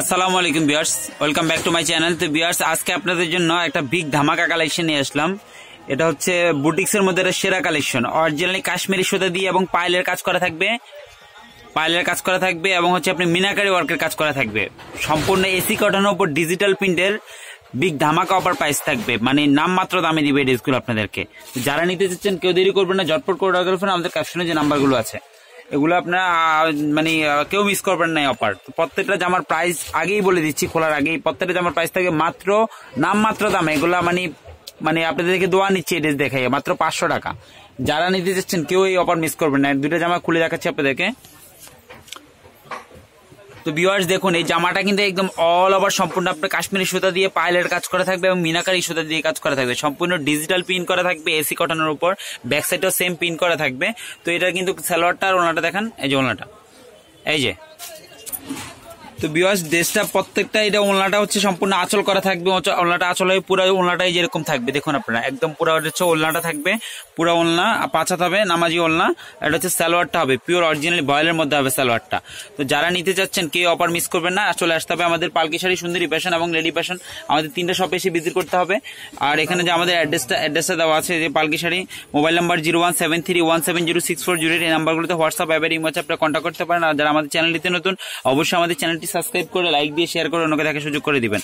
আসসালামু আলাইকুম viewers welcome back to my channel. তো বিয়ার্স আজকে আপনাদের জন্য একটা বিগ ধামাকা কালেকশন নিয়ে আসলাম। এটা হচ্ছে বুটিক্সের মধ্যে সেরা কালেকশন অরিজিনালি কাশ্মীরি সুতা দিয়ে এবং পাইলের কাজ করা থাকবে। পাইলের কাজ করা থাকবে এবং হচ্ছে আপনি মিনাকারি ওয়ার্কের কাজ করা থাকবে। সম্পূর্ণ এসি কটনের উপর ডিজিটাল প্রিন্টের বিগ ধামাকা অফার প্রাইস থাকবে। মানে নামমাত্র দামে দিবে এই ড্রেসগুলো আপনাদেরকে। যারা নিতে চাচ্ছেন, কেউ দেরি করবেন না জটপট করে অর্ডার করবেন আমাদের ক্যাপশনে যে নাম্বারগুলো আছে। এগুলো আপনার মানে কেউ মিস করবেন না অফার প্রত্যেকটা জামার প্রাইস আগেই বলে দিচ্ছি, খোলার আগেই। প্রত্যেকটা জামার প্রাইস থাকে মাত্র, নামমাত্র দাম। এগুলো মানে মানে আপনাদেরকে দোয়া নিচ্ছি ড্রেস দেখাই মাত্র পাঁচশো টাকা। যারা নিতে চাচ্ছেন, কেউ এই অফার মিস করবেন না। দুটো জামা খুলে দেখাচ্ছি আপনাদেরকে। তো বিওয়ার্স দেখুন, এই জামাটা কিন্তু একদম অল ওভার সম্পূর্ণ আপনার কাশ্মীরি সুতা দিয়ে পাইলের কাজ করা থাকবে এবং মিনাকারি সুতা দিয়ে কাজ করা থাকবে। সম্পূর্ণ ডিজিটাল প্রিন্ট করা থাকবে এসি কটনের উপর। ব্যাক সাইডেও সেম প্রিন্ট করা থাকবে। তো এটা কিন্তু সালোয়ারটা আর ওনাটা দেখান, এই যে ওনাটা এই যে তো বিওয়াস ড্রেসটা প্রত্যেকটা এটা ওলনাটা হচ্ছে সম্পূর্ণ আঁচল করা থাকবে ওলনাটা আঁচল হয়ে পুরো ওলনাটাই যেরকম থাকবে। দেখুন আপনারা, একদম পুরো হচ্ছে ওলনাটা থাকবে, পুরো ওলনা পাঁচাত হবে, নামাজি ওলনা এটা হচ্ছে সালোয়ারটা হবে পিওর অরিজিনালি বয়েলের মধ্যে হবে সালোয়ারটা। তো যারা নিতে চাচ্ছেন, কেউ অপার মিস করবেন না চলে আসতে হবে আমাদের পালকি শাড়ি সুন্দরী ফ্যাশন এবং লেডি ফ্যাশন আমাদের তিনটা শপে এসে ভিজিট করতে হবে। আর এখানে যে আমাদের অ্যাড্রেসটা অ্যাড্রেসটা দেওয়া আছে, যে Palki sari mobile number zero one seven three one seven zero six four zero এই নাম্বারগুলোতে হোয়াটসঅ্যাপ অ্যাপের ইমোচ আপনারা কন্ট্যাক্ট করতে পারেন। আর যারা আমাদের চ্যানেলটিতে নতুন, অবশ্যই আমাদের চ্যানেলটি সাবস্ক্রাইব করে লাইক দিয়ে শেয়ার করে, অন্যকে দেখার সুযোগ করে দিবেন।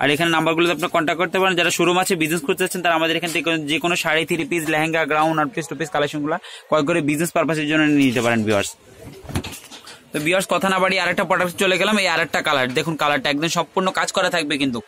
আর এখানে নাম্বারগুলোতে আপনি কন্ট্যাক্ট করতে পারেন। যারা শোরুম আছে বিজনেস করতে চাচ্ছেন তারা আমাদের এখান থেকে যে কোনো sari three piece lehenga ground আর পিস টু পিস কালেকশনগুলো কয়েক করে বিজনেস পারপাসের জন্য নিয়ে নিতে পারেন ভিউয়ার্স তো বিয়ার্স কথা না বাড়ি আরেকটা প্রোডাক্ট চলে গেলাম, এই আরেকটা কালার দেখুন কালারটা একদম সম্পূর্ণ কাজ করা থাকবে কিন্তু।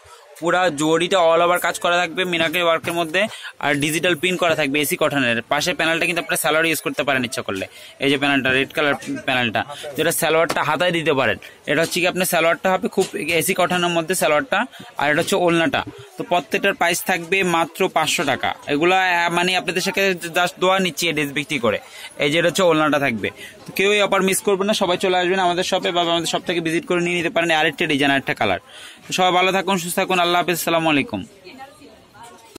পুরা জড়িটা অল ওভার কাজ করা থাকবে মিনাকের ওয়ার্কের মধ্যে, আর ডিজিটাল প্রিন্ট করা থাকবে এসি কটনের পাশে প্যানেলটা কিন্তু আপনারা স্যালোয়ার ইউজ করতে পারেন ইচ্ছা করলে। এই যে প্যানেলটা রেড কালার প্যানেলটা যেটা স্যালোয়ারটা হাতায় দিতে পারেন। এটা হচ্ছে কি আপনার স্যালোয়ারটা হবে খুব এসি কটনের মধ্যে স্যালোয়ারটা আর এটা হচ্ছে ওলনাটা। তো প্রত্যেকটার প্রাইস থাকবে মাত্র পাঁচশো টাকা। এগুলা মানে আপনাদের সাথে জাস্ট দোয়া নিচ্ছি এই বিক্রি করে। এই যে এটা হচ্ছে ওলনাটা থাকবে। তো কেউ এই অফার মিস করবেন না, সবাই চলে আসবেন আমাদের শপে বা আমাদের শপ থেকে ভিজিট করে নিয়ে নিতে পারেন। আরেকটা ডিজাইন আরেকটা কালার সবাই ভালো থাকুন, সুস্থ থাকুন, আল্লাহ হাফিজ সালামু আলাইকুম।